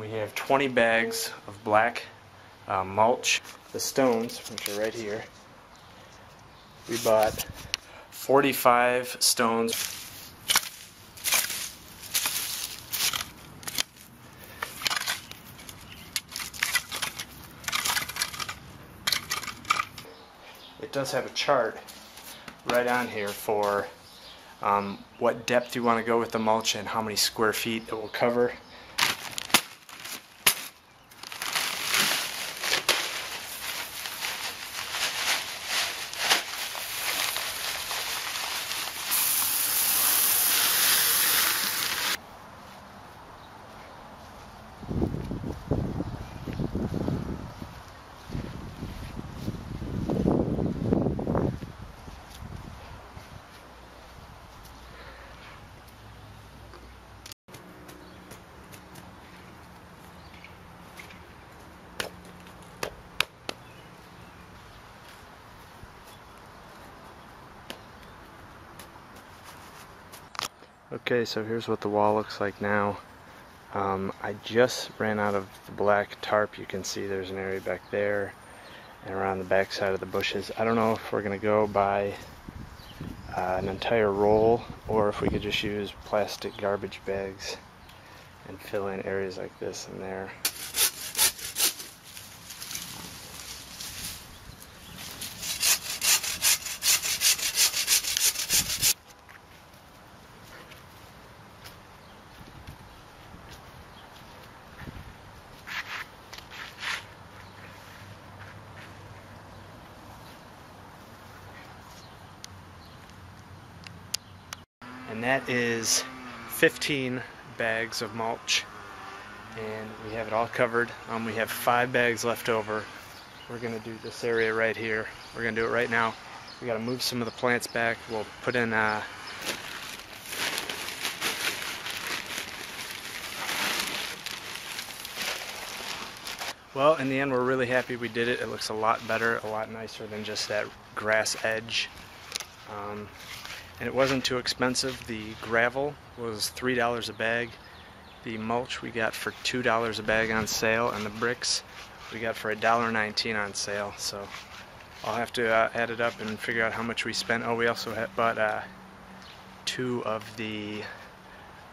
We have 20 bags of black uh, mulch. The stones, which are right here, we bought 45 stones. It does have a chart right on here for um, what depth you want to go with the mulch and how many square feet it will cover. Okay, so here's what the wall looks like now. Um, I just ran out of the black tarp. You can see there's an area back there and around the back side of the bushes. I don't know if we're going to go by uh, an entire roll or if we could just use plastic garbage bags and fill in areas like this and there. And that is 15 bags of mulch. And we have it all covered. Um, we have five bags left over. We're gonna do this area right here. We're gonna do it right now. We got to move some of the plants back. We'll put in uh, Well, in the end, we're really happy we did it. It looks a lot better, a lot nicer than just that grass edge. Um, and it wasn't too expensive. The gravel was $3 a bag. The mulch we got for $2 a bag on sale, and the bricks we got for $1.19 on sale. So I'll have to uh, add it up and figure out how much we spent. Oh, we also had bought uh, two of the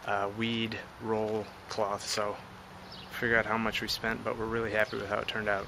uh, weed roll cloth, so figure out how much we spent, but we're really happy with how it turned out.